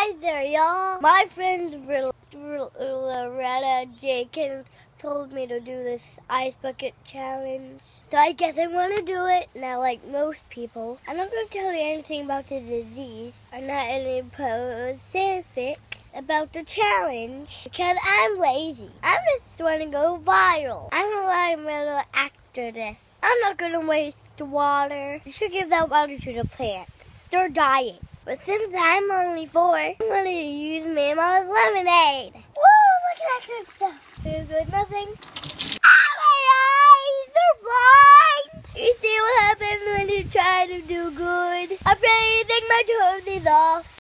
Hi there, y'all. My friend Loretta Jenkins told me to do this ice bucket challenge. So I guess I'm gonna do it. Now, like most people, I'm not gonna tell you anything about the disease. I'm not any specifics about the challenge because I'm lazy. I just wanna go viral. I'm a actor this. I'm not gonna waste the water. You should give that water to the plants. They're dying. But since I'm only four, I'm gonna use Mama's lemonade. Woo, look at that good stuff. Feel good, nothing. Ah, my eyes, they're blind. You see what happens when you try to do good? I'm ready to take my toesies off.